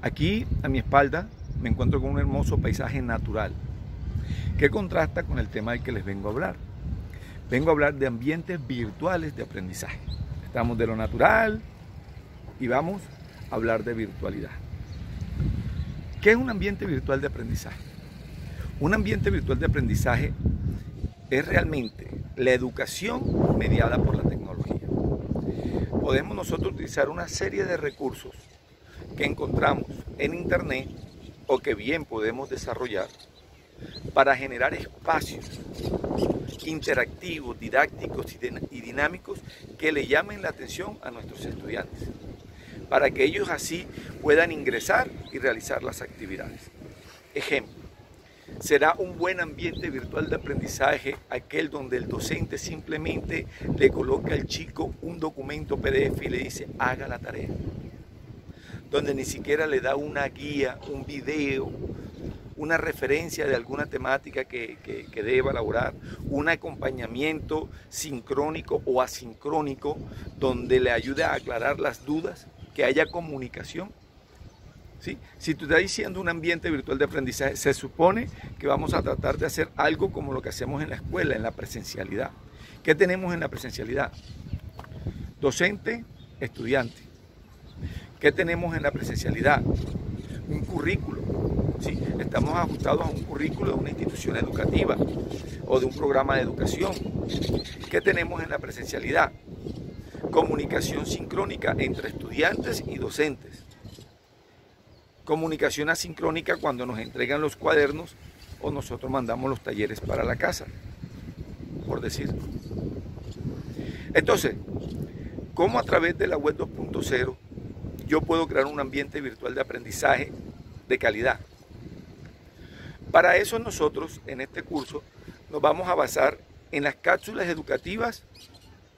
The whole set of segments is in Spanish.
Aquí a mi espalda me encuentro con un hermoso paisaje natural que contrasta con el tema del que les vengo a hablar. Vengo a hablar de ambientes virtuales de aprendizaje. Estamos de lo natural y vamos a hablar de virtualidad. ¿Qué es un ambiente virtual de aprendizaje? Un ambiente virtual de aprendizaje es realmente la educación mediada por la tecnología. Podemos nosotros utilizar una serie de recursos que encontramos en Internet o que bien podemos desarrollar para generar espacios interactivos, didácticos y dinámicos que le llamen la atención a nuestros estudiantes, para que ellos así puedan ingresar y realizar las actividades. Ejemplo, será un buen ambiente virtual de aprendizaje aquel donde el docente simplemente le coloca al chico un documento PDF y le dice haga la tarea donde ni siquiera le da una guía, un video, una referencia de alguna temática que, deba elaborar, un acompañamiento sincrónico o asincrónico donde le ayude a aclarar las dudas, que haya comunicación. ¿Sí? Si tú estás diciendo un ambiente virtual de aprendizaje, se supone que vamos a tratar de hacer algo como lo que hacemos en la escuela, en la presencialidad. ¿Qué tenemos en la presencialidad? Docente, estudiante. ¿Qué tenemos en la presencialidad? Un currículo. ¿sí? Estamos ajustados a un currículo de una institución educativa o de un programa de educación. ¿Qué tenemos en la presencialidad? Comunicación sincrónica entre estudiantes y docentes. Comunicación asincrónica cuando nos entregan los cuadernos o nosotros mandamos los talleres para la casa, por decir. Entonces, ¿cómo a través de la web 2.0 yo puedo crear un ambiente virtual de aprendizaje de calidad. Para eso nosotros en este curso nos vamos a basar en las cápsulas educativas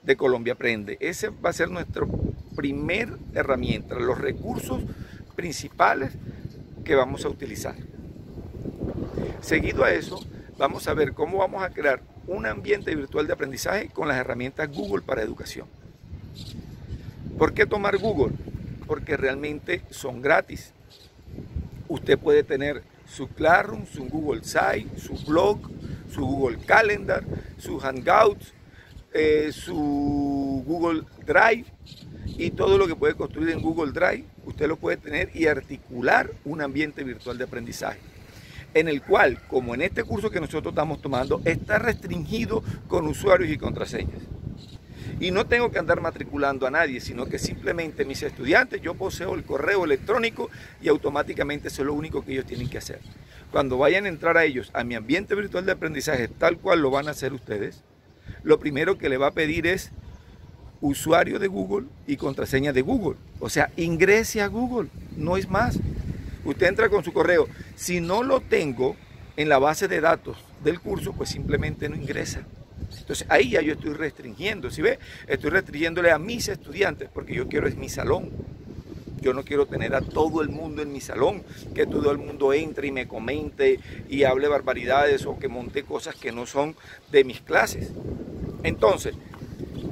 de Colombia Aprende. Ese va a ser nuestra primer herramienta, los recursos principales que vamos a utilizar. Seguido a eso, vamos a ver cómo vamos a crear un ambiente virtual de aprendizaje con las herramientas Google para educación. ¿Por qué tomar Google? Porque realmente son gratis. Usted puede tener su Classroom, su Google Site, su blog, su Google Calendar, su Hangouts, eh, su Google Drive y todo lo que puede construir en Google Drive, usted lo puede tener y articular un ambiente virtual de aprendizaje en el cual, como en este curso que nosotros estamos tomando, está restringido con usuarios y contraseñas. Y no tengo que andar matriculando a nadie, sino que simplemente mis estudiantes, yo poseo el correo electrónico y automáticamente eso es lo único que ellos tienen que hacer. Cuando vayan a entrar a ellos, a mi ambiente virtual de aprendizaje, tal cual lo van a hacer ustedes, lo primero que le va a pedir es usuario de Google y contraseña de Google. O sea, ingrese a Google, no es más. Usted entra con su correo. Si no lo tengo en la base de datos del curso, pues simplemente no ingresa. Entonces ahí ya yo estoy restringiendo, ¿sí ve? Estoy restringiéndole a mis estudiantes porque yo quiero es mi salón. Yo no quiero tener a todo el mundo en mi salón, que todo el mundo entre y me comente y hable barbaridades o que monte cosas que no son de mis clases. Entonces,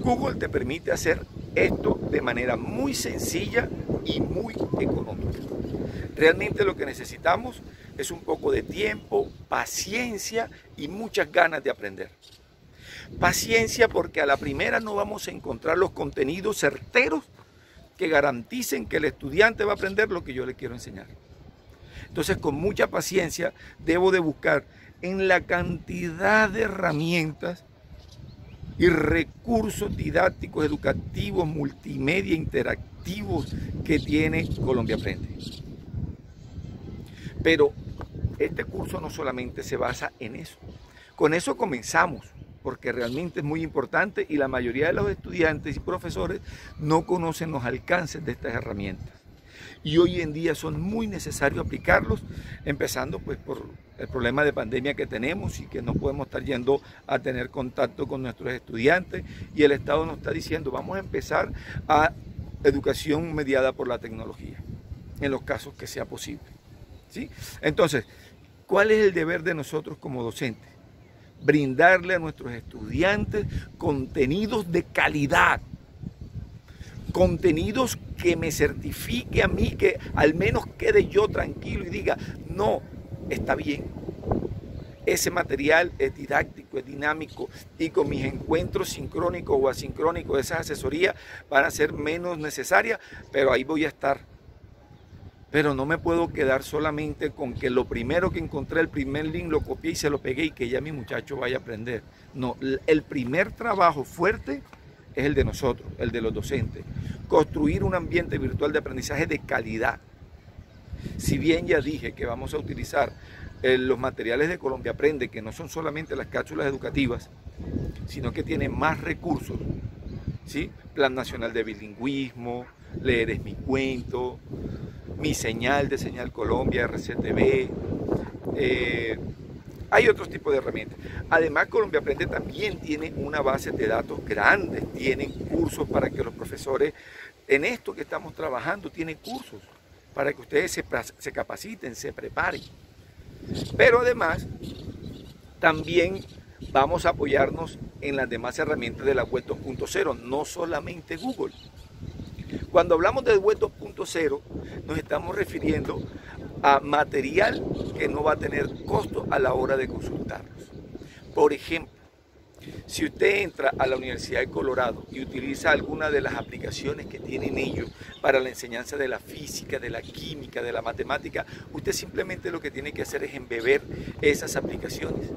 Google te permite hacer esto de manera muy sencilla y muy económica. Realmente lo que necesitamos es un poco de tiempo, paciencia y muchas ganas de aprender. Paciencia porque a la primera no vamos a encontrar los contenidos certeros que garanticen que el estudiante va a aprender lo que yo le quiero enseñar. Entonces, con mucha paciencia, debo de buscar en la cantidad de herramientas y recursos didácticos, educativos, multimedia, interactivos que tiene Colombia Aprende. Pero este curso no solamente se basa en eso. Con eso comenzamos porque realmente es muy importante y la mayoría de los estudiantes y profesores no conocen los alcances de estas herramientas. Y hoy en día son muy necesarios aplicarlos, empezando pues por el problema de pandemia que tenemos y que no podemos estar yendo a tener contacto con nuestros estudiantes y el Estado nos está diciendo vamos a empezar a educación mediada por la tecnología, en los casos que sea posible. ¿sí? Entonces, ¿cuál es el deber de nosotros como docentes? Brindarle a nuestros estudiantes contenidos de calidad, contenidos que me certifique a mí, que al menos quede yo tranquilo y diga, no, está bien. Ese material es didáctico, es dinámico y con mis encuentros sincrónicos o asincrónicos, esas asesorías van a ser menos necesarias, pero ahí voy a estar. Pero no me puedo quedar solamente con que lo primero que encontré, el primer link, lo copié y se lo pegué y que ya mi muchacho vaya a aprender. No, el primer trabajo fuerte es el de nosotros, el de los docentes. Construir un ambiente virtual de aprendizaje de calidad. Si bien ya dije que vamos a utilizar eh, los materiales de Colombia Aprende, que no son solamente las cápsulas educativas, sino que tienen más recursos. Plan Nacional de Bilingüismo, Leer es mi cuento, Mi Señal de Señal Colombia, RCTV. Eh, hay otros tipos de herramientas. Además, Colombia Aprende también tiene una base de datos grande, tienen cursos para que los profesores, en esto que estamos trabajando, tienen cursos para que ustedes se, capaciten, se preparen. Pero además, también vamos a apoyarnos en las demás herramientas de la web 2.0, no solamente Google. Cuando hablamos de web 2.0, nos estamos refiriendo a material que no va a tener costo a la hora de consultarlos. Por ejemplo, si usted entra a la Universidad de Colorado y utiliza alguna de las aplicaciones que tienen ellos para la enseñanza de la física, de la química, de la matemática, usted simplemente lo que tiene que hacer es embeber esas aplicaciones.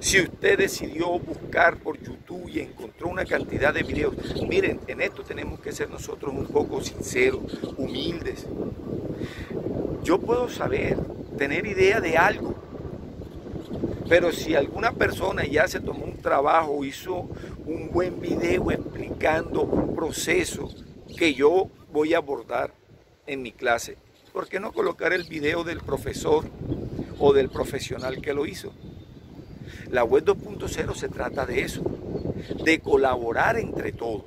Si usted decidió buscar por YouTube y encontró una cantidad de videos, miren, en esto tenemos que ser nosotros un poco sinceros, humildes. Yo puedo saber, tener idea de algo, pero si alguna persona ya se tomó un trabajo, hizo un buen video explicando un proceso que yo voy a abordar en mi clase, ¿por qué no colocar el video del profesor o del profesional que lo hizo? La web 2.0 se trata de eso, de colaborar entre todos.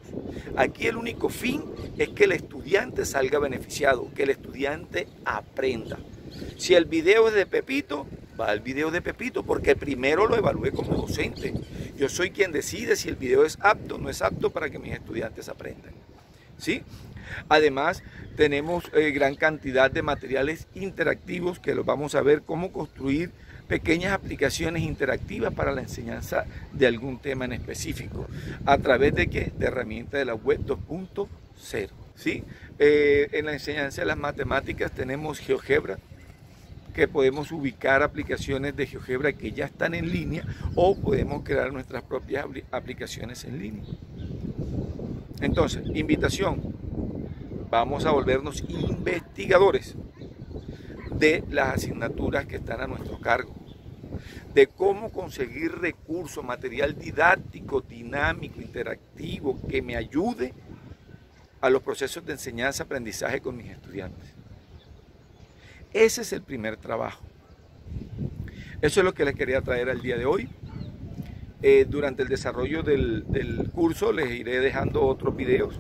Aquí el único fin es que el estudiante salga beneficiado, que el estudiante aprenda. Si el video es de Pepito, va al video de Pepito, porque primero lo evalué como docente. Yo soy quien decide si el video es apto o no es apto para que mis estudiantes aprendan. ¿Sí? Además, tenemos eh, gran cantidad de materiales interactivos que los vamos a ver cómo construir pequeñas aplicaciones interactivas para la enseñanza de algún tema en específico. ¿A través de qué? De herramientas de la web 2.0. ¿sí? Eh, en la enseñanza de las matemáticas tenemos GeoGebra, que podemos ubicar aplicaciones de GeoGebra que ya están en línea o podemos crear nuestras propias aplicaciones en línea. Entonces, invitación, vamos a volvernos investigadores de las asignaturas que están a nuestro cargo de cómo conseguir recursos, material didáctico, dinámico, interactivo, que me ayude a los procesos de enseñanza-aprendizaje con mis estudiantes. Ese es el primer trabajo. Eso es lo que les quería traer al día de hoy. Eh, durante el desarrollo del, curso les iré dejando otros videos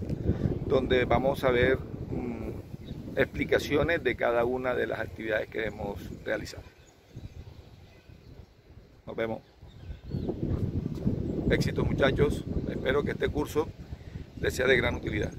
donde vamos a ver mm, explicaciones de cada una de las actividades que hemos realizado. Nos vemos. Éxito muchachos. Espero que este curso les sea de gran utilidad.